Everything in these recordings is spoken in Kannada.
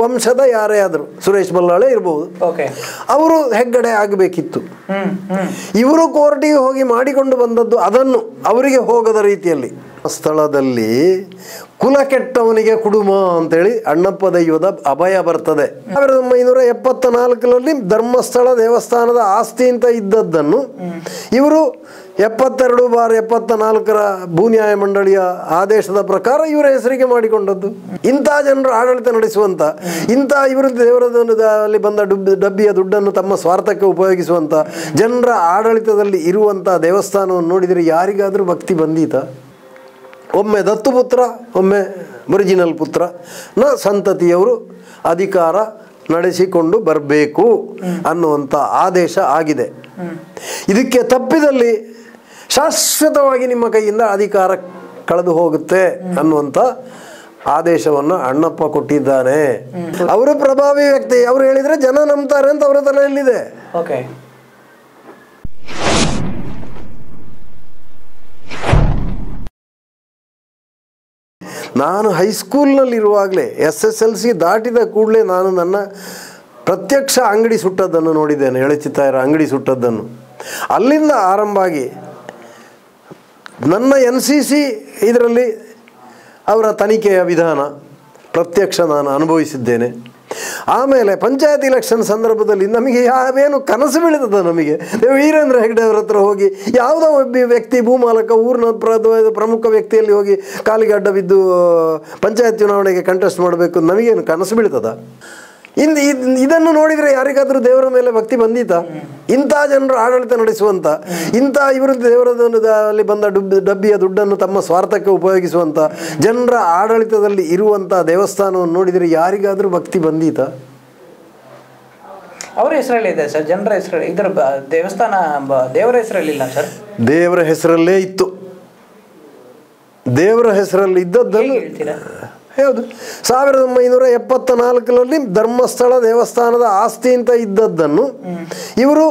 ವಂಶದ ಯಾರೇ ಆದರೂ ಸುರೇಶ್ ಬಲ್ಲಾಳೆ ಇರಬಹುದು ಅವರು ಹೆಗ್ಗಡೆ ಆಗಬೇಕಿತ್ತು. ಇವರು ಕೋರ್ಟಿಗೆ ಹೋಗಿ ಮಾಡಿಕೊಂಡು ಬಂದದ್ದು ಅದನ್ನು ಅವರಿಗೆ ಹೋಗದ ರೀತಿಯಲ್ಲಿ. ಸ್ಥಳದಲ್ಲಿ ಕುಲ ಕೆಟ್ಟವನಿಗೆ ಕುಡುಮ ಅಂತೇಳಿ ಅಣ್ಣಪ್ಪ ದೈವದ ಅಭಯ ಬರ್ತದೆ. ಸಾವಿರದ ಒಂಬೈನೂರ ಎಪ್ಪತ್ತ ನಾಲ್ಕರಲ್ಲಿ ಧರ್ಮಸ್ಥಳ ದೇವಸ್ಥಾನದ ಆಸ್ತಿ ಅಂತ ಇದ್ದದ್ದನ್ನು ಇವರು ಎಪ್ಪತ್ತೆರಡು ಬಾರ್ ಎಪ್ಪತ್ತ ನಾಲ್ಕರ ಭೂ ನ್ಯಾಯ ಮಂಡಳಿಯ ಆದೇಶದ ಪ್ರಕಾರ ಇವರ ಹೆಸರಿಗೆ ಮಾಡಿಕೊಂಡದ್ದು. ಇಂಥ ಜನರು ಆಡಳಿತ ನಡೆಸುವಂತ, ಇಂಥ ಇವರು ದೇವರದಲ್ಲಿ ಬಂದ ಡುಬ್, ಡಬ್ಬಿಯ ದುಡ್ಡನ್ನು ತಮ್ಮ ಸ್ವಾರ್ಥಕ್ಕೆ ಉಪಯೋಗಿಸುವಂತ, ಜನರ ಆಡಳಿತದಲ್ಲಿ ಇರುವಂಥ ದೇವಸ್ಥಾನವನ್ನು ನೋಡಿದರೆ ಯಾರಿಗಾದರೂ ಭಕ್ತಿ ಬಂದೀತ? ಒಮ್ಮೆ ದತ್ತುಪುತ್ರ ಒಮ್ಮೆ ಒರಿಜಿನಲ್ ಪುತ್ರ. ನ ಸಂತತಿಯವರು ಅಧಿಕಾರ ನಡೆಸಿಕೊಂಡು ಬರಬೇಕು ಅನ್ನುವಂಥ ಆದೇಶ ಆಗಿದೆ. ಇದಕ್ಕೆ ತಪ್ಪಿದಲ್ಲಿ ಶಾಶ್ವತವಾಗಿ ನಿಮ್ಮ ಕೈಯಿಂದ ಅಧಿಕಾರ ಕಳೆದು ಹೋಗುತ್ತೆ ಅನ್ನುವಂಥ ಆದೇಶವನ್ನು ಅಣ್ಣಪ್ಪ ಕೊಟ್ಟಿದ್ದಾನೆ ಅವರು ಪ್ರಭಾವಿ ವ್ಯಕ್ತಿ. ಅವರು ಹೇಳಿದರೆ ಜನ ನಂಬ್ತಾರೆ ಅಂತ ಅವರ ತಲೆಯಲ್ಲಿದೆ. ನಾನು ಹೈಸ್ಕೂಲ್ನಲ್ಲಿರುವಾಗಲೇ ಎಸ್ ಎಸ್ ಎಲ್ ಸಿ ದಾಟಿದ ಕೂಡಲೇ ನಾನು ನನ್ನ ಪ್ರತ್ಯಕ್ಷ ಅಂಗಡಿ ಸುಟ್ಟದ್ದನ್ನು ನೋಡಿದ್ದೇನೆ ಎಳೆಚಿತ್ತಾಯರ ಅಂಗಡಿ ಸುಟ್ಟದ್ದನ್ನು. ಅಲ್ಲಿಂದ ಆರಂಭ ಆಗಿ ನನ್ನ ಎನ್ ಸಿ ಸಿ ಇದರಲ್ಲಿ ಅವರ ತನಿಖೆಯ ವಿಧಾನ ಪ್ರತ್ಯಕ್ಷ ನಾನು ಅನುಭವಿಸಿದ್ದೇನೆ. ಆಮೇಲೆ ಪಂಚಾಯತ್ ಇಲೆಕ್ಷನ್ ಸಂದರ್ಭದಲ್ಲಿ ನಮಗೆ ಯಾವೇನು ಕನಸು ಬೆಳೀತದ ನಮಗೆ? ವೀರೇಂದ್ರ ಹೆಗ್ಡೆ ಅವ್ರ ಹತ್ರ ಹೋಗಿ ಯಾವುದೋ ಒಬ್ಬ ವ್ಯಕ್ತಿ ಭೂಮಾಲಕ ಊರಿನ ಪ್ರ- ಪ್ರಮುಖ ವ್ಯಕ್ತಿಯಲ್ಲಿ ಹೋಗಿ ಕಾಲಿಗೆ ಅಡ್ಡ ಬಿದ್ದು ಪಂಚಾಯತ್ ಚುನಾವಣೆಗೆ ಕಂಟೆಸ್ಟ್ ಮಾಡಬೇಕು, ನಮಗೇನು ಕನಸು ಬೀಳ್ತದ ಇಂದು ಇದ್- ಇದನ್ನು ನೋಡಿದರೆ ಯಾರಿಗಾದ್ರೂ ದೇವರ ಮೇಲೆ ಭಕ್ತಿ ಬಂದೀತಾ? ಇಂಥ ಜನರು ಆಡಳಿತ ನಡೆಸುವಂತ ಇಂಥ ಇವರು ದೇವರದಲ್ಲಿ ಬಂದ ಡುಬ್ ಡಬ್ಬಿಯ ದುಡ್ಡನ್ನು ತಮ್ಮ ಸ್ವಾರ್ಥಕ್ಕೆ ಉಪಯೋಗಿಸುವಂತ ಜನರ ಆಡಳಿತದಲ್ಲಿ ಇರುವಂತಹ ದೇವಸ್ಥಾನವನ್ನು ನೋಡಿದರೆ ಯಾರಿಗಾದ್ರೂ ಭಕ್ತಿ ಬಂದೀತ? ಅವರ ಹೆಸರಲ್ಲಿ ಇದೆ ಸರ್ ಜನರ ಹೆಸರಲ್ಲಿ ಇದರ ದೇವಸ್ಥಾನ ದೇವರ ಹೆಸರಲ್ಲಿ ಇಲ್ಲ ಸರ್? ದೇವರ ಹೆಸರಲ್ಲೇ ಇತ್ತು. ದೇವರ ಹೆಸರಲ್ಲಿ ಇದ್ದದ್ದನ್ನು ಹೌದು. ಸಾವಿರದ ಒಂಬೈನೂರ ಎಪ್ಪತ್ತ ನಾಲ್ಕರಲ್ಲಿ ಧರ್ಮಸ್ಥಳ ದೇವಸ್ಥಾನದ ಆಸ್ತಿ ಅಂತ ಇದ್ದದ್ದನ್ನು ಇವರು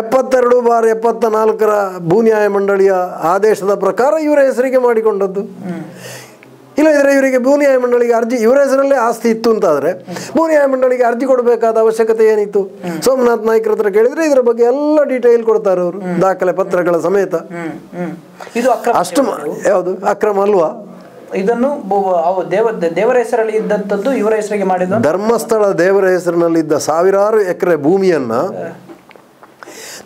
ಎಪ್ಪತ್ತೆರಡು ಬಾರ್ ಎಪ್ಪತ್ತ ನಾಲ್ಕರ ಭೂನ್ಯಾಯ ಮಂಡಳಿಯ ಆದೇಶದ ಪ್ರಕಾರ ಇವರ ಹೆಸರಿಗೆ ಮಾಡಿಕೊಂಡದ್ದು. ಇಲ್ಲದಿದ್ದರೆ ಇವರಿಗೆ ಭೂನ್ಯಾಯ ಮಂಡಳಿಗೆ ಅರ್ಜಿ ಇವರ ಹೆಸರಲ್ಲೇ ಆಸ್ತಿ ಇತ್ತು ಅಂತಾದರೆ ಭೂನ್ಯಾಯ ಮಂಡಳಿಗೆ ಅರ್ಜಿ ಕೊಡಬೇಕಾದ ಅವಶ್ಯಕತೆ ಏನಿತ್ತು? ಸೋಮನಾಥ್ ನಾಯ್ಕರ ಹತ್ರ ಕೇಳಿದ್ರೆ ಇದರ ಬಗ್ಗೆ ಎಲ್ಲ ಡೀಟೇಲ್ ಕೊಡ್ತಾರೆ ಅವರು ದಾಖಲೆ ಪತ್ರಗಳ ಸಮೇತ. ಇದು ಅಷ್ಟು ಯಾವುದು ಅಕ್ರಮ ಅಲ್ವಾ? ಇದನ್ನು ದೇವ ದೇವರ ಹೆಸರಲ್ಲಿ ಇದ್ದಂಥದ್ದು ಇವರ ಹೆಸರಿಗೆ ಮಾಡಿದ ಧರ್ಮಸ್ಥಳ ದೇವರ ಹೆಸರಿನಲ್ಲಿ ಇದ್ದ ಸಾವಿರಾರು ಎಕರೆ ಭೂಮಿಯನ್ನ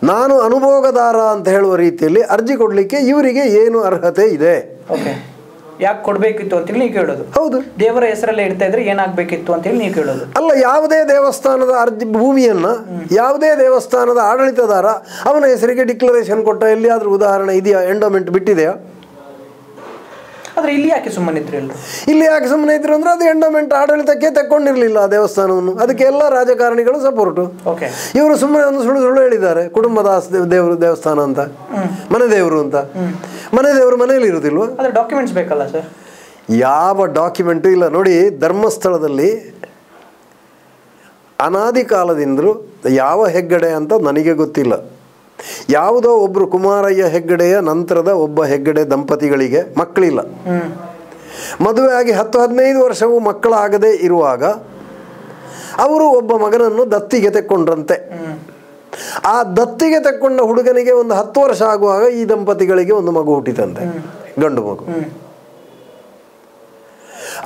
ನಾನು ಅನುಭೋಗದಾರ ಅಂತ ಹೇಳುವ ರೀತಿಯಲ್ಲಿ ಅರ್ಜಿ ಕೊಡಲಿಕ್ಕೆ ಇವರಿಗೆ ಏನು ಅರ್ಹತೆ ಇದೆ? ಓಕೆ. ಯಾಕೆ ಕೊಡ್ಬೇಕಿತ್ತು ಅಂತೇಳಿ ನೀವು ಕೇಳೋದು. ಹೌದು. ದೇವರ ಹೆಸರಲ್ಲೇ ಇಡ್ತಾ ಇದ್ರೆ ಏನಾಗ್ಬೇಕಿತ್ತು ಅಂತೇಳಿ ನೀವು ಕೇಳೋದು. ಅಲ್ಲ ಯಾವುದೇ ದೇವಸ್ಥಾನದ ಅರ್ಜಿ ಭೂಮಿಯನ್ನ ಯಾವುದೇ ದೇವಸ್ಥಾನದ ಆಡಳಿತದಾರ ಅವನ ಹೆಸರಿಗೆ ಡಿಕ್ಲರೇಷನ್ ಕೊಟ್ಟ ಎಲ್ಲಿಯಾದ್ರೂ ಉದಾಹರಣೆ ಇದೆಯಾ ಎಂಡೋಮೆಂಟ್ ಬಿಟ್ಟಿದೆಯಾ? ಆದ್ರೆ ಇಲ್ಲಿ ಯಾಕೆ ಸುಮ್ಮನೆ ಎಲ್ರು? ಇಲ್ಲಿ ಯಾಕೆ ಸುಮ್ಮನೆ ಇದ್ರು ಅಂದ್ರೆ ಅದು ಎಂಡೋಮೆಂಟ್ ಆಡಳಿತಕ್ಕೆ ತಕ್ಕೊಂಡಿರ್ಲಿಲ್ಲ ಆ ದೇವಸ್ಥಾನವನ್ನು. ಅದಕ್ಕೆ ಎಲ್ಲ ರಾಜಕಾರಣಿಗಳು ಸಪೋರ್ಟು ಓಕೆ ಇವರು ಸುಮ್ಮನೆ ಒಂದು ಸುಳ್ಳು ಸುಳ್ಳು ಹೇಳಿದ್ದಾರೆ ಕುಟುಂಬದ ದೇವರು ದೇವಸ್ಥಾನ ಅಂತ ಮನೆ ದೇವರು ಅಂತ. ಮನೆ ದೇವರು ಮನೆಯಲ್ಲಿ ಇರುವುದಿಲ್ವ ಅದ್ರ ಡಾಕ್ಯುಮೆಂಟ್ಸ್ ಬೇಕಲ್ಲ ಸರ್ ಯಾವ ಡಾಕ್ಯುಮೆಂಟು ಇಲ್ಲ ನೋಡಿ ಧರ್ಮಸ್ಥಳದಲ್ಲಿ ಅನಾದಿ ಕಾಲದಿಂದಲೂ ಯಾವ ಹೆಗ್ಗಡೆ ಅಂತ ನನಗೆ ಗೊತ್ತಿಲ್ಲ. ಯಾವುದೋ ಒಬ್ರು ಕುಮಾರಯ್ಯ ಹೆಗ್ಗಡೆಯ ನಂತರದ ಒಬ್ಬ ಹೆಗ್ಗಡೆ ದಂಪತಿಗಳಿಗೆ ಮಕ್ಕಳಿಲ್ಲ. ಮದುವೆ ಆಗಿ ಹತ್ತು ಹದಿನೈದು ವರ್ಷವೂ ಮಕ್ಕಳಾಗದೆ ಇರುವಾಗ ಅವರು ಒಬ್ಬ ಮಗನನ್ನು ದತ್ತಿಗೆ ತೆಕ್ಕೊಂಡ್ರಂತೆ. ಆ ದತ್ತಿಗೆ ತಕ್ಕೊಂಡ ಹುಡುಗನಿಗೆ ಒಂದು ಹತ್ತು ವರ್ಷ ಆಗುವಾಗ ಈ ದಂಪತಿಗಳಿಗೆ ಒಂದು ಮಗು ಹುಟ್ಟಿತಂತೆ, ಗಂಡು ಮಗು.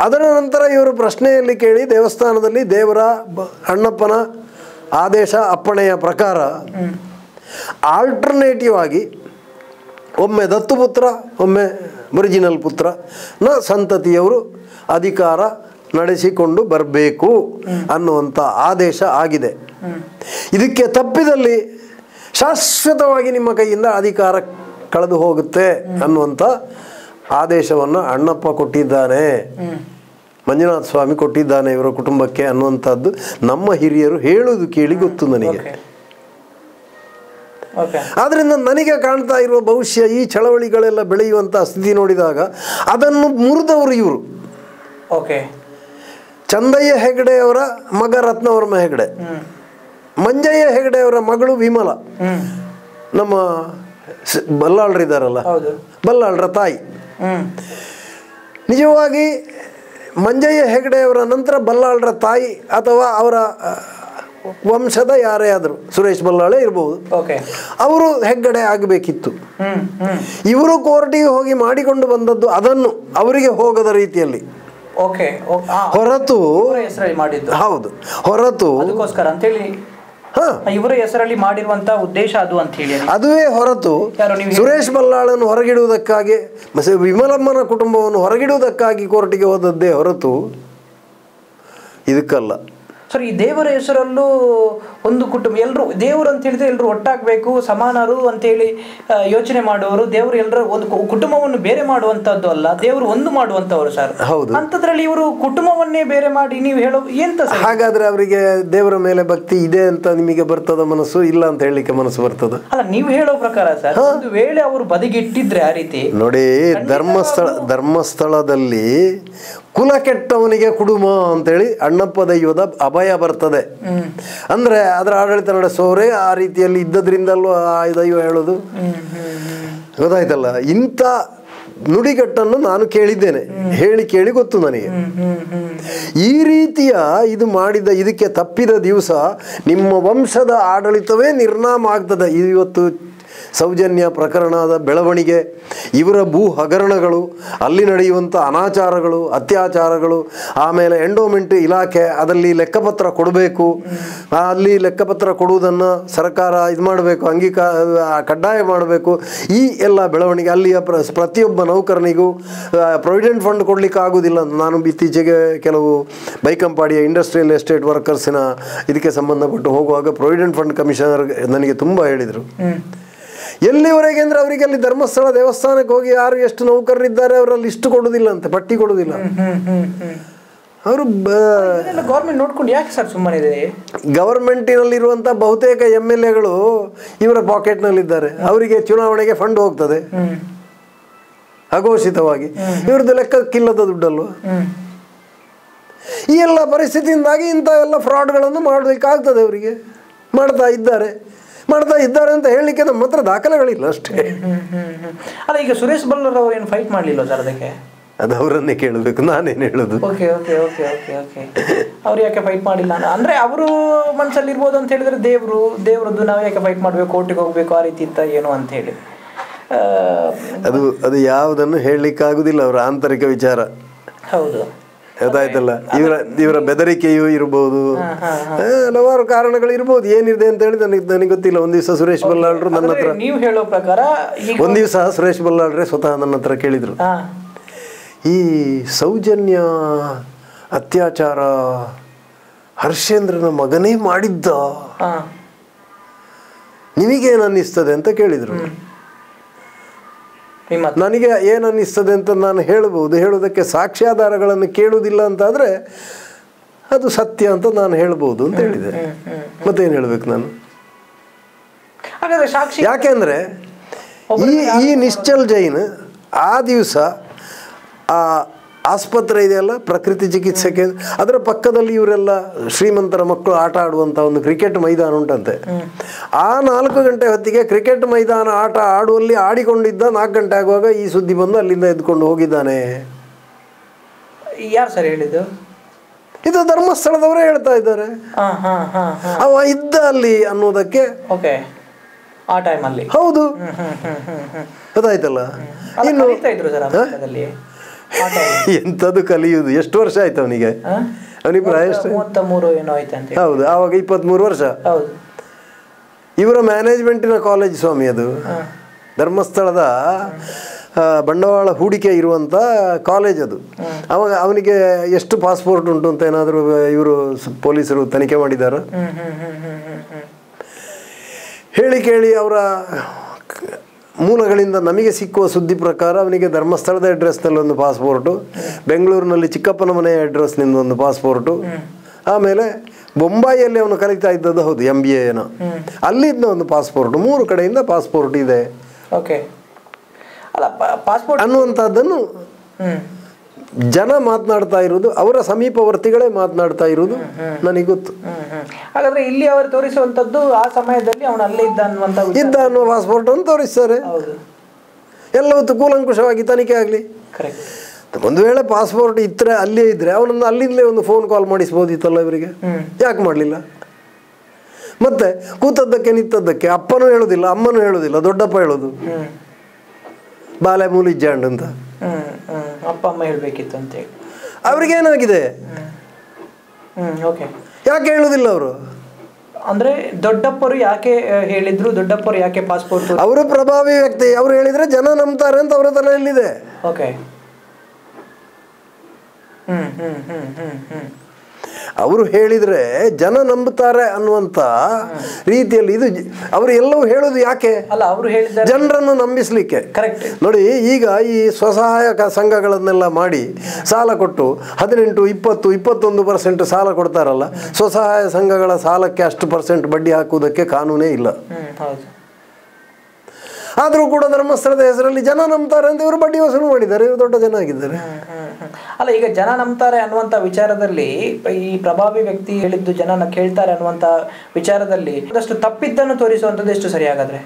ಅದರ ನಂತರ ಇವರು ಪ್ರಶ್ನೆಯಲ್ಲಿ ಕೇಳಿ ದೇವಸ್ಥಾನದಲ್ಲಿ ದೇವರ ಅಣ್ಣಪ್ಪನ ಆದೇಶ ಅಪ್ಪಣೆಯ ಪ್ರಕಾರ ಆಲ್ಟರ್ನೇಟಿವ್ ಆಗಿ ಒಮ್ಮೆ ದತ್ತುಪುತ್ರ, ಒಮ್ಮೆ ಒರಿಜಿನಲ್ ಪುತ್ರ, ನ ಸಂತತಿಯವರು ಅಧಿಕಾರ ನಡೆಸಿಕೊಂಡು ಬರಬೇಕು ಅನ್ನುವಂಥ ಆದೇಶ ಆಗಿದೆ. ಇದಕ್ಕೆ ತಪ್ಪಿದಲ್ಲಿ ಶಾಶ್ವತವಾಗಿ ನಿಮ್ಮ ಕೈಯಿಂದ ಅಧಿಕಾರ ಕಳೆದು ಹೋಗುತ್ತೆ ಅನ್ನುವಂಥ ಆದೇಶವನ್ನು ಅಣ್ಣಪ್ಪ ಕೊಟ್ಟಿದ್ದಾನೆ ಮಂಜುನಾಥ ಸ್ವಾಮಿ ಕೊಟ್ಟಿದ್ದಾನೆ ಇವರ ಕುಟುಂಬಕ್ಕೆ ಅನ್ನುವಂಥದ್ದು ನಮ್ಮ ಹಿರಿಯರು ಹೇಳುವುದು ಕೇಳಿ ಗೊತ್ತು ನನಗೆ. ಆದ್ರಿಂದ ನನಗೆ ಕಾಣ್ತಾ ಇರುವ ಭವಿಷ್ಯ ಈ ಚಳವಳಿಗಳೆಲ್ಲ ಬೆಳೆಯುವಂಥ ಸ್ಥಿತಿ ನೋಡಿದಾಗ ಅದನ್ನು ಮುರಿದವರು ಇವರು. ಓಕೆ ಚಂದಯ್ಯ ಹೆಗಡೆಯವರ ಮಗ ರತ್ನವರ್ಮ ಹೆಗಡೆ. ಮಂಜಯ್ಯ ಮಂಜಯ್ಯ ಹೆಗಡೆಯವರ ಮಗಳು ವಿಮಲ. ನಮ್ಮ ಬಲ್ಲಾಳ್ರಿದ್ದಾರಲ್ಲ ಬಲ್ಲಾಳ್ರ ತಾಯಿ. ನಿಜವಾಗಿ ಮಂಜಯ್ಯ ಹೆಗಡೆಯವರ ನಂತರ ಬಲ್ಲಾಳ್ರ ತಾಯಿ ಅಥವಾ ಅವರ ವಂಶದ ಯಾರೇ ಆದರೂ ಸುರೇಶ್ ಬಲ್ಲಾಳೆ ಇರಬಹುದು ಅವರು ಹೆಗ್ಗಡೆ ಆಗಬೇಕಿತ್ತು. ಇವರು ಕೋರ್ಟಿಗೆ ಹೋಗಿ ಮಾಡಿಕೊಂಡು ಬಂದದ್ದು ಅದನ್ನು ಅವರಿಗೆ ಹೋಗದ ರೀತಿಯಲ್ಲಿ. ಹೊರತು ಹೌದು. ಹೊರತು ಇವರ ಹೆಸರಲ್ಲಿ ಮಾಡಿರುವಂತ ಉದ್ದೇಶ ಅದು ಅಂತ ಹೇಳಿ ಅದುವೇ ಹೊರತು ಸುರೇಶ್ ಬಲ್ಲಾಳನ್ನು ಹೊರಗಿಡುವುದಕ್ಕಾಗಿ ವಿಮಲಮ್ಮನ ಕುಟುಂಬವನ್ನು ಹೊರಗಿಡುವುದಕ್ಕಾಗಿ ಕೋರ್ಟಿಗೆ ಹೋದದ್ದೇ ಹೊರತು ಇದಕ್ಕಲ್ಲ. ಸರ್ ಈ ದೇವರ ಹೆಸರಲ್ಲೂ ಒಂದು ಕುಟುಂಬ ಎಲ್ಲರೂ ದೇವರು ಅಂತ ಹೇಳಿದ್ರೆ ಎಲ್ಲರೂ ಒಟ್ಟಾಗಬೇಕು ಸಮಾನರು ಅಂತೇಳಿ ಯೋಚನೆ ಮಾಡುವವರು ದೇವರು ಎಲ್ಲರ ಒಂದು ಕುಟುಂಬವನ್ನು ಬೇರೆ ಮಾಡುವಂತದ್ದು ಅಲ್ಲ ದೇವರು ಒಂದು ಮಾಡುವಂತವರು ಸರ್. ಹೌದು. ಅಂಥದ್ರಲ್ಲಿ ಇವರು ಕುಟುಂಬವನ್ನೇ ಬೇರೆ ಮಾಡಿ ನೀವು ಹೇಳೋ ಎಂತ ಹಾಗಾದ್ರೆ ಅವರಿಗೆ ದೇವರ ಮೇಲೆ ಭಕ್ತಿ ಇದೆ ಅಂತ ನಿಮಗೆ ಬರ್ತದ ಮನಸ್ಸು ಇಲ್ಲ ಅಂತ ಹೇಳಲಿಕ್ಕೆ ಮನಸ್ಸು ಬರ್ತದ? ಅಲ್ಲ ನೀವು ಹೇಳೋ ಪ್ರಕಾರ ಸರ್ ಒಂದು ವೇಳೆ ಅವರು ಬದಿಗಿಟ್ಟಿದ್ರೆ ಆ ರೀತಿ ನೋಡಿ ಧರ್ಮಸ್ಥಳ ಧರ್ಮಸ್ಥಳದಲ್ಲಿ ಕುಲ ಕೆಟ್ಟವನಿಗೆ ಕುಡುಮ ಅಂತೇಳಿ ಅಣ್ಣಪ್ಪ ದೈವದ ಅಭಯ ಬರ್ತದೆ. ಅಂದ್ರೆ ಅದರ ಆಡಳಿತ ನಡೆಸೋರೇ ಆ ರೀತಿಯಲ್ಲಿ ಇದ್ದದ್ರಿಂದಲೂ ಆ ದೈವ ಹೇಳೋದು. ಗೊತ್ತಾಯ್ತಲ್ಲ? ಇಂಥ ನುಡಿಗಟ್ಟನ್ನು ನಾನು ಕೇಳಿದ್ದೇನೆ. ಹೇಳಿ ಕೇಳಿ ಗೊತ್ತು ನನಗೆ. ಈ ರೀತಿಯ ಇದು ಮಾಡಿದ ಇದಕ್ಕೆ ತಪ್ಪಿದ ದಿವಸ ನಿಮ್ಮ ವಂಶದ ಆಡಳಿತವೇ ನಿರ್ನಾಮ ಆಗ್ತದೆ. ಇವತ್ತು ಸೌಜನ್ಯ ಪ್ರಕರಣದ ಬೆಳವಣಿಗೆ, ಇವರ ಭೂ ಹಗರಣಗಳು, ಅಲ್ಲಿ ನಡೆಯುವಂಥ ಅನಾಚಾರಗಳು, ಅತ್ಯಾಚಾರಗಳು, ಆಮೇಲೆ ಎಂಡೋಮೆಂಟ್ ಇಲಾಖೆ ಅದರಲ್ಲಿ ಲೆಕ್ಕಪತ್ರ ಕೊಡಬೇಕು. ಅಲ್ಲಿ ಲೆಕ್ಕಪತ್ರ ಕೊಡುವುದನ್ನು ಸರ್ಕಾರ ಇದು ಮಾಡಬೇಕು ಅಂಗೀಕಾರ ಕಡ್ಡಾಯ ಮಾಡಬೇಕು. ಈ ಎಲ್ಲ ಬೆಳವಣಿಗೆ, ಅಲ್ಲಿಯ ಪ್ರ, ಪ್ರತಿಯೊಬ್ಬ ನೌಕರನಿಗೂ ಪ್ರೊವಿಡೆಂಟ್ ಫಂಡ್ ಕೊಡಲಿಕ್ಕೆ ಆಗೋದಿಲ್ಲ ನಾನು ಇತ್ತೀಚೆಗೆ ಕೆಲವು ಬೈಕಂಪಾಡಿಯ ಇಂಡಸ್ಟ್ರಿಯಲ್ ಎಸ್ಟೇಟ್ ವರ್ಕರ್ಸಿನ ಇದಕ್ಕೆ ಸಂಬಂಧಪಟ್ಟು ಹೋಗುವಾಗ ಪ್ರೊವಿಡೆಂಟ್ ಫಂಡ್ ಕಮಿಷನರ್ ನನಗೆ ತುಂಬ ಹೇಳಿದರು. ಎಲ್ಲಿವರೆಗೆ ಅಂದ್ರೆ ಅವರಿಗೆ ಅಲ್ಲಿ ಧರ್ಮಸ್ಥಳ ದೇವಸ್ಥಾನಕ್ಕೆ ಹೋಗಿ ಯಾರು ಎಷ್ಟು ನೌಕರರಿದ್ದಾರೆ ಅವರಲ್ಲಿ ಇಷ್ಟು ಕೊಡುವುದಿಲ್ಲ ಅಂತೆ ಪಟ್ಟಿ ಹ್ಮ್ ಅವರು ಗೌರ್ಮೆಂಟ್ ನೋಡ್ಕೊಂಡು ಯಾಕೆ ಸರ್ ಸುಮ್ಮನೆ ಇದೆ? ಗವರ್ಮೆಂಟಿನಲ್ಲಿರುವಂಥ ಬಹುತೇಕ ಎಂ ಎಲ್ ಎಗಳು ಇವರ ಪಾಕೆಟ್ನಲ್ಲಿದ್ದಾರೆ. ಅವರಿಗೆ ಚುನಾವಣೆಗೆ ಫಂಡ್ ಹೋಗ್ತದೆ. ಅಘೋಷಿತವಾಗಿ. ಇವ್ರದ್ದು ಲೆಕ್ಕಕ್ಕಿಲ್ಲದ ದುಡ್ಡಲ್ವ? ಈ ಎಲ್ಲ ಪರಿಸ್ಥಿತಿಯಿಂದಾಗಿ ಇಂಥ ಎಲ್ಲ ಫ್ರಾಡ್ಗಳನ್ನು ಮಾಡಬೇಕಾಗ್ತದೆ ಅವರಿಗೆ. ಮಾಡ್ತಾ ಇದ್ದಾರೆ. ಮಾಡ್ತಾ ಇದ್ದಾರೆ ಅಂತ ಹೇಳಲಿಕ್ಕೆ ನಮ್ಮ ಹತ್ರ ದಾಖಲೆಗಳಿಲ್ಲ ಅಷ್ಟೇ. ಅಲ್ಲ ಈಗ ಸುರೇಶ್ ಬಲ್ಲರ್ ಅವ್ರು ಏನು ಫೈಟ್ ಮಾಡಲಿಲ್ಲ ಸರ್ ಅದಕ್ಕೆ? ಅದು ಅವರನ್ನೇ ಕೇಳಬೇಕು ನಾನೇನು ಹೇಳೋದು. Okay okay okay okay okay. ಅವ್ರು ಯಾಕೆ ಫೈಟ್ ಮಾಡಿಲ್ಲ ಅಂದರೆ ಅಂದ್ರೆ ಅವರು ಮನಸ್ಸಲ್ಲಿ ಇರ್ಬೋದು ಅಂತ ಹೇಳಿದ್ರೆ ದೇವರು ದೇವರದ್ದು ನಾವು ಯಾಕೆ ಫೈಟ್ ಮಾಡ್ಬೇಕು ಕೋರ್ಟಿಗೆ ಹೋಗ್ಬೇಕು ಆ ರೀತಿ ಇತ್ತ ಏನು ಅಂತ ಹೇಳಿ. ಅದು ಅದು ಯಾವುದನ್ನು ಹೇಳಲಿಕ್ಕಾಗುದಿಲ್ಲ ಅವರ ಆಂತರಿಕ ವಿಚಾರ. ಹೌದು. ಗೊತ್ತಾಯ್ತಲ್ಲ ಇವರ ಇವರ ಬೆದರಿಕೆಯೂ ಇರಬಹುದು ಹಲವಾರು ಕಾರಣಗಳು ಇರಬಹುದು ಏನಿದೆ ಅಂತ ಹೇಳಿ ನನಗೆ ನನಗೆ ಗೊತ್ತಿಲ್ಲ. ಒಂದ್ ದಿವಸ ಸುರೇಶ್ ಬಲ್ಲಾಳ್ರು ನನ್ನ ಹತ್ರ ನೀವು ಹೇಳೋ ಪ್ರಕಾರ ಒಂದ್ ದಿವಸ ಸುರೇಶ್ ಬಲ್ಲಾಳ್ರೆ ಸ್ವತಃ ನನ್ನ ಹತ್ರ ಕೇಳಿದ್ರು. ಈ ಸೌಜನ್ಯ ಅತ್ಯಾಚಾರ ಹರ್ಷೇಂದ್ರನ ಮಗನೇ ಮಾಡಿದ್ದ ನಿಮಗೇನು ಅನ್ನಿಸ್ತದೆ ಅಂತ ಕೇಳಿದ್ರು. ನನಗೆ ಏನು ಅನ್ನಿಸ್ತದೆ ಅಂತ ನಾನು ಹೇಳ್ಬೋದು ಹೇಳೋದಕ್ಕೆ ಸಾಕ್ಷ್ಯಾಧಾರಗಳನ್ನು ಕೇಳುವುದಿಲ್ಲ ಅಂತಾದರೆ ಅದು ಸತ್ಯ ಅಂತ ನಾನು ಹೇಳ್ಬೋದು ಅಂತ ಹೇಳಿದೆ. ಮತ್ತೇನು ಹೇಳಬೇಕು ನಾನು? ಯಾಕೆಂದರೆ ಈ ಈ ನಿಶ್ಚಲ್ ಜೈನ್ ಆ ದಿವಸ ಆ ಆಸ್ಪತ್ರೆ ಇದೆಯಲ್ಲ ಪ್ರಕೃತಿ ಚಿಕಿತ್ಸೆ ಕೇಂದ್ರ ಅದರ ಪಕ್ಕದಲ್ಲಿ ಇವರೆಲ್ಲ ಶ್ರೀಮಂತರ ಮಕ್ಕಳು ಆಟ ಆಡುವಂತ ಒಂದು ಕ್ರಿಕೆಟ್ ಮೈದಾನ ಉಂಟಂತೆ. ಆ ನಾಲ್ಕು ಗಂಟೆ ಹೊತ್ತಿಗೆ ಕ್ರಿಕೆಟ್ ಮೈದಾನ ಆಟ ಆಡುವಲ್ಲಿ ಆಡಿಕೊಂಡಿದ್ದ ನಾಲ್ಕು ಗಂಟೆ ಆಗುವಾಗ ಈ ಸುದ್ದಿ ಬಂದು ಅಲ್ಲಿಂದ ಎದ್ಕೊಂಡು ಹೋಗಿದ್ದಾನೆ. ಯಾರು ಸರ್ ಹೇಳಿದ್ದು? ಇದು ಧರ್ಮಸ್ಥಳದವರೇ ಹೇಳ್ತಾ ಇದ್ದಾರೆ. ಅವ ಇದ್ದ ಅಲ್ಲಿ ಅನ್ನೋದಕ್ಕೆ ಆ ಟೈಮಲ್ಲಿ ಹೌದು. ಗೊತ್ತಾಯ್ತಲ್ಲ? ಇನ್ನು ಎಂಥದ್ದು ಕಲಿಯುವುದು? ಎಷ್ಟು ವರ್ಷ ಆಯ್ತು ಅವನಿಗೆ? ಅವನಿಗೆ ಪ್ರಾಯ. ಹೌದು ಆವಾಗ ಇಪ್ಪತ್ತ್ಮೂರು ವರ್ಷ? ಇವರ ಮ್ಯಾನೇಜ್ಮೆಂಟಿನ ಕಾಲೇಜ್ ಸ್ವಾಮಿ ಅದು. ಧರ್ಮಸ್ಥಳದ ಬಂಡವಾಳ ಹೂಡಿಕೆ ಇರುವಂಥ ಕಾಲೇಜ್ ಅದು. ಅವಾಗ ಅವನಿಗೆ ಎಷ್ಟು ಪಾಸ್ಪೋರ್ಟ್ ಉಂಟು ಅಂತ ಏನಾದರೂ ಇವರು ಪೊಲೀಸರು ತನಿಖೆ ಮಾಡಿದಾರ? ಹೇಳಿ ಕೇಳಿ ಅವರ ಮೂಲಗಳಿಂದ ನಮಗೆ ಸಿಕ್ಕುವ ಸುದ್ದಿ ಪ್ರಕಾರ ಅವನಿಗೆ ಧರ್ಮಸ್ಥಳದ ಅಡ್ರೆಸ್ನಲ್ಲಿ ಒಂದು ಪಾಸ್ಪೋರ್ಟು ಬೆಂಗಳೂರಿನಲ್ಲಿ ಚಿಕ್ಕಪ್ಪನ ಮನೆಯ ಅಡ್ರೆಸ್ನಿಂದ ಒಂದು ಪಾಸ್ಪೋರ್ಟು ಆಮೇಲೆ ಬೊಂಬಾಯಿಯಲ್ಲಿ ಅವನು ಕಲಿತಾ ಇದ್ದದ್ದು ಹೌದು ಎಂ ಬಿ ಎನ ಅಲ್ಲಿಂದ ಒಂದು ಪಾಸ್ಪೋರ್ಟ್ ಮೂರು ಕಡೆಯಿಂದ ಪಾಸ್ಪೋರ್ಟ್ ಇದೆ. ಓಕೆ ಅಲ್ಲ ಪಾಸ್ಪೋರ್ಟ್ ಅನ್ನುವಂಥದ್ದನ್ನು ಜನ ಮಾತನಾಡ್ತಾ ಇರೋದು ಅವರ ಸಮೀಪವರ್ತಿಗಳೇ ಮಾತನಾಡ್ತಾ ಇರೋದು ನನಗೆ ಗೊತ್ತು. ಹಾಗಾದ್ರೆ ಇಲ್ಲಿ ಅವರು ತೋರಿಸುವಂತದ್ದು ಆ ಸಮಯದಲ್ಲಿ ಅವನು ಅಲ್ಲೇ ಇದ್ದ ಅನ್ನುವಂತ ಇದ್ದ ಅನ್ನುವ ಪಾಸ್ಪೋರ್ಟ್ ಅನ್ನು ತೋರಿಸ್ತಾರೆ. ಎಲ್ಲವತ್ತು ಕೂಲಂಕುಷವಾಗಿ ತನಿಖೆ ಆಗಲಿ. ಒಂದು ವೇಳೆ ಪಾಸ್ಪೋರ್ಟ್ ಇದ್ರೆ ಅಲ್ಲೇ ಇದ್ರೆ ಅವನನ್ನು ಅಲ್ಲಿಂದಲೇ ಒಂದು ಫೋನ್ ಕಾಲ್ ಮಾಡಿಸ್ಬೋದಿತ್ತಲ್ಲ ಇವರಿಗೆ? ಯಾಕೆ ಮಾಡಲಿಲ್ಲ? ಮತ್ತೆ ಕೂತದ್ದಕ್ಕೆ ನಿಂತದ್ದಕ್ಕೆ ಅಪ್ಪನೂ ಹೇಳೋದಿಲ್ಲ ಅಮ್ಮನೂ ಹೇಳೋದಿಲ್ಲ ದೊಡ್ಡಪ್ಪ ಹೇಳೋದು ಬಾಲೆ ಮೂಲಿಜ್ಜಾಂಡ್ ಅಂತ. ಅಪ್ಪ ಅಮ್ಮ ಹೇಳ್ಬೇಕಿತ್ತು ಅಂತೇಳಿ. ಅವ್ರಿಗೇನಾಗಿದೆ ಹ್ಮ್. ಓಕೆ ಯಾಕೆ ಹೇಳುದಿಲ್ಲ ಅವರು? ಅಂದ್ರೆ ದೊಡ್ಡಪ್ಪರು ಯಾಕೆ ಹೇಳಿದ್ರು? ದೊಡ್ಡಪ್ಪರು ಯಾಕೆ ಪಾಸ್ಪೋರ್ಟ್ ಅವರು ಪ್ರಭಾವಿ ವ್ಯಕ್ತಿ. ಅವ್ರು ಹೇಳಿದ್ರೆ ಜನ ನಂಬ್ತಾರೆ ಅಂತ ಅವರ ಎಲ್ಲಿದೆ ಓಕೆ ಹ್ಮ್ ಹ್ಮ್ ಹ್ಮ್ ಹ್ಮ್ ಹ್ಮ್. ಅವರು ಹೇಳಿದ್ರೆ ಜನ ನಂಬುತ್ತಾರೆ ಅನ್ನುವಂಥ ರೀತಿಯಲ್ಲಿ ಇದು ಅವರು ಎಲ್ಲವೂ ಹೇಳೋದು ಯಾಕೆ? ಅಲ್ಲ ಅವರು ಜನರನ್ನು ನಂಬಿಸ್ಲಿಕ್ಕೆ. ಕರೆಕ್ಟ್ ನೋಡಿ ಈಗ ಈ ಸ್ವಸಹಾಯಕ ಸಂಘಗಳನ್ನೆಲ್ಲ ಮಾಡಿ ಸಾಲ ಕೊಟ್ಟು ಹದಿನೆಂಟು ಇಪ್ಪತ್ತು ಇಪ್ಪತ್ತೊಂದು ಪರ್ಸೆಂಟ್ ಸಾಲ ಕೊಡ್ತಾರಲ್ಲ ಸ್ವಸಹಾಯ ಸಂಘಗಳ ಸಾಲಕ್ಕೆ ಅಷ್ಟು ಪರ್ಸೆಂಟ್ ಬಡ್ಡಿ ಹಾಕುವುದಕ್ಕೆ ಕಾನೂನೇ ಇಲ್ಲ. ಆದರೂ ಕೂಡ ಧರ್ಮಸ್ಥಳದ ಹೆಸರಲ್ಲಿ ಜನ ನಂಬ್ತಾರೆ ಅಂತ ಇವರು ಬಡ್ಡಿ ವಸೂಲು ಮಾಡಿದ್ದಾರೆ ಇವರು ದೊಡ್ಡ ಜನ ಆಗಿದ್ದಾರೆ. ಅಲ್ಲ ಈಗ ಜನ ನಂಬ್ತಾರೆ ಅನ್ನುವಂತ ವಿಚಾರದಲ್ಲಿ ಈ ಪ್ರಭಾವಿ ವ್ಯಕ್ತಿ ಹೇಳಿದ್ದು ಜನನ ಕೇಳ್ತಾರೆ ಅನ್ನುವಂತ ವಿಚಾರದಲ್ಲಿ ಒಂದಷ್ಟು ತಪ್ಪಿದ್ದನ್ನು ತೋರಿಸುವಂತದ್ದು ಎಷ್ಟು ಸರಿ ಹಾಗಾದ್ರೆ?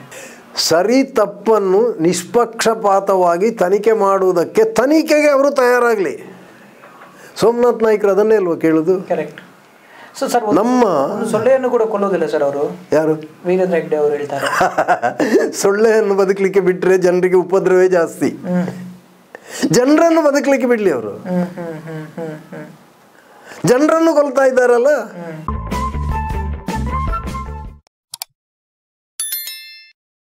ಸರಿ ತಪ್ಪನ್ನು ನಿಷ್ಪಕ್ಷಪಾತವಾಗಿ ತನಿಖೆ ಮಾಡುವುದಕ್ಕೆ ತನಿಖೆಗೆ ಅವರು ತಯಾರಾಗಲಿ. ಸೋಮನಾಥ್ ನಾಯ್ಕರು ಅದನ್ನೇ ಅಲ್ವಾ ಕೇಳೋದು? ಕರೆಕ್ಟ್ ಸರ್ ನಮ್ಮ ಸೊಳ್ಳೆಯನ್ನು ಕೂಡ ಕೊಲ್ಲೋದಿಲ್ಲ ಸರ್ ಅವರು. ಯಾರು? ವೀರೇಂದ್ರ ಹೆಗ್ಡೆ ಅವರು ಹೇಳ್ತಾರೆ. ಸೊಳ್ಳೆಯನ್ನು ಬದುಕಲಿಕ್ಕೆ ಬಿಟ್ಟರೆ ಜನರಿಗೆ ಉಪದ್ರವೇ ಜಾಸ್ತಿ. ಜನರನ್ನು ಬದುಕಲಿಕ್ಕೆ ಬಿಡ್ಲಿ ಅವರು. ಜನರನ್ನು ಕೊಲ್ತಾ ಇದ್ದಾರಲ್ಲ?